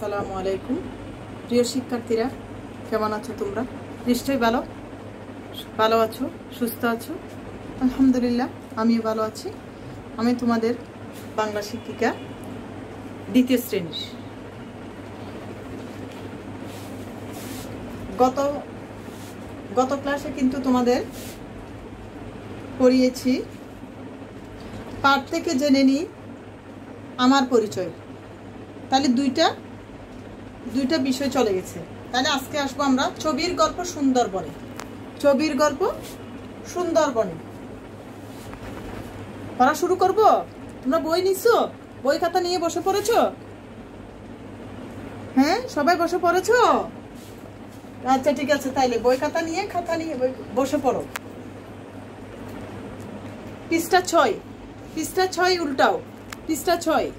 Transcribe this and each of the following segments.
আসসালামু আলাইকুম। প্রিয় শিক্ষার্থীরা, কেমন আছো তোমরা? নিশ্চয়ই ভালো? ভালো আছো? সুস্থ আছো? আলহামদুলিল্লাহ, আমিও ভালো আছি। আমি তোমাদের বাংলা শিক্ষিকা দ্বিতীয় শ্রেণির। গত গত ক্লাসে কিন্তু তোমাদের পড়িয়েছি, পাঠ থেকে জেনে নিই আমার পরিচয়। তাহলে দুইটা দুইটা বিষয় চলে গেছে। তাহলে আজকে আসব আমরা ছবির গল্প সুন্দরবনে। ছবির গল্প সুন্দরবনে। পড়া শুরু করব? তোমরা বই নিছো? বই খাতা নিয়ে বসে পড়েছো? হ্যাঁ? সবাই বসে পড়েছো? আচ্ছা ঠিক আছে, তাইলে বই খাতা নিয়ে খাতা নিয়ে বসে পড়ো। পৃষ্ঠা ছয়। পৃষ্ঠা ছয় উল্টাও। পৃষ্ঠা ছয়।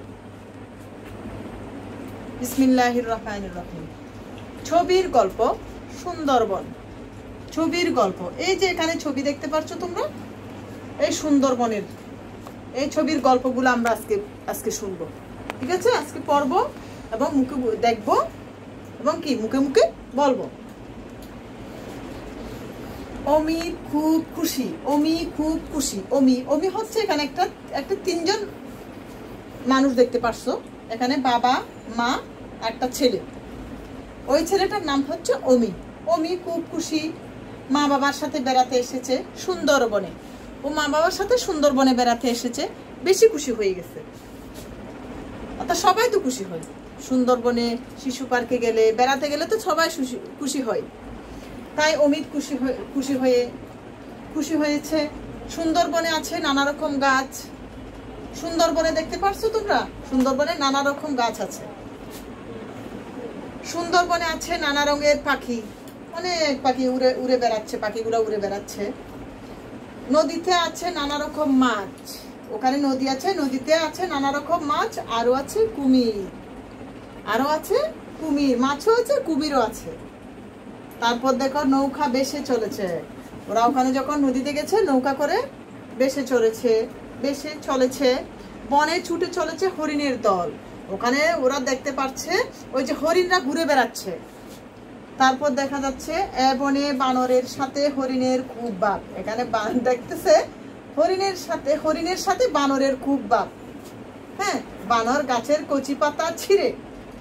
বিসমিল্লাহির রহমানির রহিম। ছবির গল্প, সুন্দরবন। ছবির গল্প। এই যে এখানে ছবি দেখতে পাচ্ছ তোমরা? এই সুন্দরবনের, এই ছবির গল্পগুলো আমরা আজকে আজকে শুনব। ঠিক আছে? আজকে পড়ব এবং মুখে দেখব এবং কি? মুখে মুখে বলব। অমি খুব খুশি, অমি খুব খুশি। অমি অমি হচ্ছে এখানে একটা একটা তিনজন মানুষ দেখতে পারছ। এখানে বাবা, মা একটা ছেলে। ওই ছেলেটার নাম হচ্ছে অমি। অমি খুব খুশি। মা বাবার সাথে বেড়াতে এসেছে সুন্দরবনে। ও মা বাবার সাথে সুন্দরবনে বেড়াতে এসেছে, বেশি খুশি হয়ে গেছে। অর্থাৎ সবাই তো খুশি হয়। সুন্দরবনে শিশু পার্কে গেলে, বেড়াতে গেলে তো সবাই খুশি হয়। তাই অমিত খুশি হয়ে খুশি হয়ে, খুশি হয়েছে। সুন্দরবনে আছে নানা রকম গাছ। সুন্দরবনে দেখতে পারছ তোমরা? সুন্দরবনে নানা রকম গাছ আছে। সুন্দরবনে আছে নানা রঙের পাখি। অনেক পাখি উড়ে উড়ে বেড়াচ্ছে, পাখিগুলো উড়ে বেড়াচ্ছে। নদীতে আছে নানা রকম মাছ। ওখানে নদী আছে, নদীতে আছে নানা রকম মাছ আরও আছে কুমির। আরও আছে কুমির, মাছও আছে, কুমিরও আছে। তারপর দেখো নৌকা বেশে চলেছে। ওরা ওখানে যখন নদীতে গেছে, নৌকা করে বেশে চলেছে বেশে চলেছে। বনে ছুটে চলেছে হরিণের দল। ওখানে ওরা দেখতে পাচ্ছে ওই যে হরিণরা ঘুরে বেড়াচ্ছে। তারপর দেখা যাচ্ছে বনে বানরের সাথে হরিণের খুব বাপ। এখানে দেখতেছে হরিণের সাথে হরিণের সাথে বানরের খুব বাপ। হ্যাঁ বানর গাছের কচি পাতা ছিঁড়ে।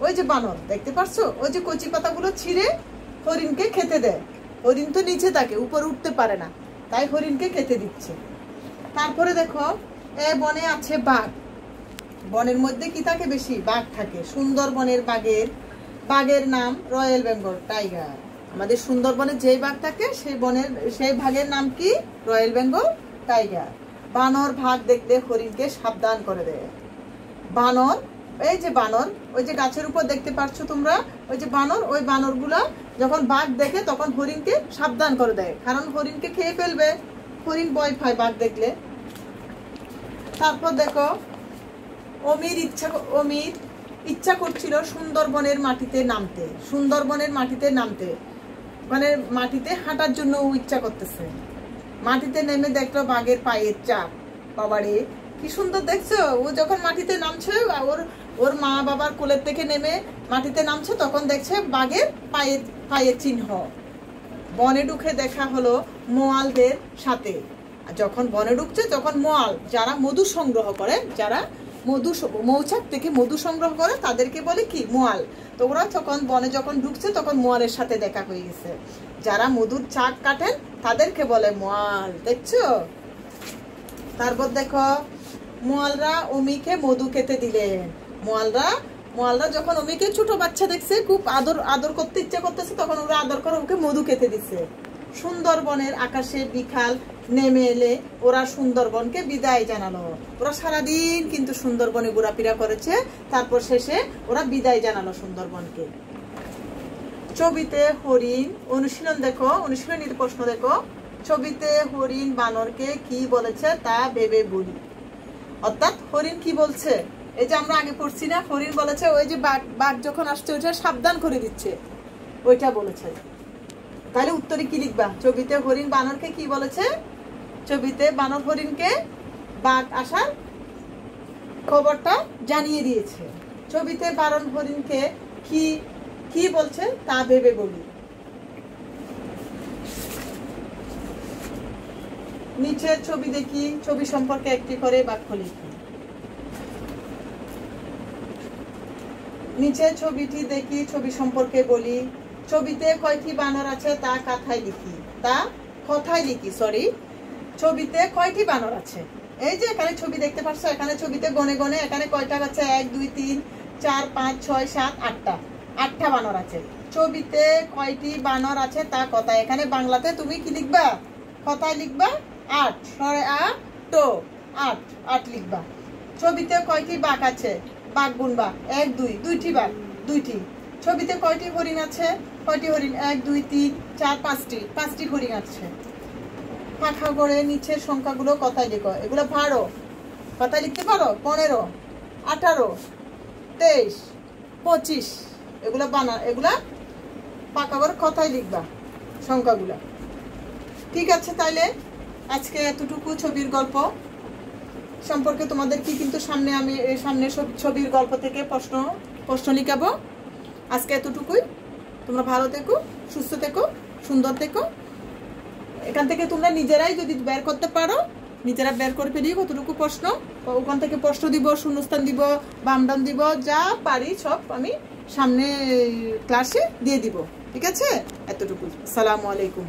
ওই যে বানর, দেখতে পারছ? ওই যে কচি পাতাগুলো ছিঁড়ে হরিণকে খেতে দেয়। হরিণ তো নিচে থাকে, উপরে উঠতে পারে না। তাই হরিণকে খেতে দিচ্ছে। তারপরে দেখো, এ বনে আছে বাঘ। বনের মধ্যে কি থাকে বেশি? বাঘ থাকে। সুন্দরবনের বাঘের বাঘের নাম রয়্যাল বেঙ্গল টাইগার। আমাদের সুন্দরবনে যেই বাঘ থাকে, সেই বনের, সেই ভাগের নাম কি? Royal Bengal tiger. বানর ভাগ দেখলে হরিণকে সাবধান করে দেয়। বানর, এই যে বানর, ওই যে গাছের উপর দেখতে পাচ্ছ তোমরা? ওই যে বানর, ওই বানরগুলা যখন বাঘ দেখে তখন হরিণকে সাবধান করে দেয়। কারণ হরিণকে খেয়ে ফেলবে। হরিণ বয় পায় বাঘ দেখলে। তারপর দেখো অমির ইচ্ছা অমির ইচ্ছা করছিল সুন্দরবনের মাটিতে নামতে, সুন্দরবনের মাটিতে নামতে। মানে মাটিতে হাঁটার জন্য ইচ্ছা করতেছে। মাটিতে নেমে দেখল বাঘের পায়ের চাপ। বাবারে, কি সুন্দর দেখছ? ও যখন মাটিতে নামছে, ওর ওর মা বাবার কোলের থেকে নেমে মাটিতে নামছে, তখন দেখছে বাঘের পায়ের পায়ের চিহ্ন। বনে ঢুকে দেখা হলো মোয়ালদের সাথে। যখন বনে ঢুকছে, তখন মোয়াল, যারা মধু সংগ্রহ করে, যারা মধু মৌচাক থেকে মধু সংগ্রহ করে তাদেরকে বলে কি, মোয়াল। তো ওরা যখন বনে যখন ঢুকছে, তখন মোয়ালের সাথে দেখা হয়ে গেছে। যারা মধুর চাক কাটেন, তাদেরকে বলে মোয়াল, দেখছ? তারপর দেখো, মোয়ালরা অমিকে মধু খেতে দিলেন। মোয়ালরা মোয়ালরা যখন অমিকে ছোট বাচ্চা দেখছে, খুব আদর আদর করতে ইচ্ছা করতেছে, তখন ওরা আদর করে ওকে মধু খেতে দিছে সুন্দরবনের আকাশে বিখাল নেমে এলে ওরা সুন্দরবনকে বিদায় জানালো। ওরা সারাদিন কিন্তু সুন্দরবনে ঘোরাফেরা করেছে। তারপর শেষে ওরা বিদায় জানালো সুন্দরবনকে। ছবিতে হরিণ অনুশীলন দেখো, অনুশীলনীর প্রশ্ন দেখো। ছবিতে হরিণ বানরকে কি বলেছে তা ভেবে বলি। অর্থাৎ হরিণ কি বলছে? এই যে আমরা আগে পড়ছি না, হরিণ বলেছে, ওই যে বাঘ বাঘ যখন আসছে, ওইটা সাবধান করে দিচ্ছে। ওইটা বলেছে। তাহলে উত্তরে কি লিখবা? ছবিতে হরিণ বানরকে কি বলেছে? ছবিতে বানর হরিণকে বাঘ আসার খবরটা জানিয়ে দিয়েছে। ছবিতে বারণ হরিণকে কি কি বলছে তা ভেবে বলি নিচের ছবি দেখি, ছবি সম্পর্কে একটি করে বাক্য লিখি। নিচের ছবিটি দেখি, ছবি সম্পর্কে বলি। ছবিতে কয়টি বানর আছে তা কথায় লিখি, তা কথায় লিখি সরি ছবিতে কয়টি বানর আছে? এই যে এখানে ছবি দেখতে পাচ্ছ এখানে ছবিতে গনে গনে এখানে কয়টা আছে? এক, দুই, তিন, চার, পাঁচ, ছয়, সাত, আটটা। আটটা বানর আছে। ছবিতে কয়টি বানর আছে তা কথা এখানে বাংলাতে তুমি কি লিখবা? কথায় লিখবা? আট, সরে আট, টো, আট আট লিখবা। ছবিতে কয়টি বাঘ আছে? বাঘ গুনবা। এক, দুই, দুইটি বাঘ দুইটি। ছবিতে কয়টি হরিণ আছে? কয়টি হরিণ? এক, দুই, তিন, চার, পাঁচটি। পাঁচটি হরিণ আছে। পাখা করে নিচের সংখ্যাগুলো কথায় লিখো। এগুলো ভারো কথায় লিখতে পারো? পনেরো, আঠারো, তেইশ, পঁচিশ। এগুলো বানা, এগুলা পাকা করে কথায় লিখবা সংখ্যাগুলো। ঠিক আছে তাইলে? আজকে এতটুকু ছবির গল্প। সম্পর্কে তোমাদের কি কিন্তু সামনে আমি সামনে ছবির গল্প থেকে প্রশ্ন প্রশ্ন লিখাবো। আজকে এতটুকুই। তোমরা ভালো থেকো, সুস্থ থেকো, সুন্দর থেকো। এখান থেকে তোমরা নিজেরাই যদি বের করতে পারো, নিজেরা বের করে ফেলি কতটুকু প্রশ্ন। ওখান থেকে প্রশ্ন দিব, শূন্যস্থান দিব, বামডান দিব, যা পারি সব আমি সামনে ক্লাসে দিয়ে দিব। ঠিক আছে? এতটুকু সালামু আলাইকুম।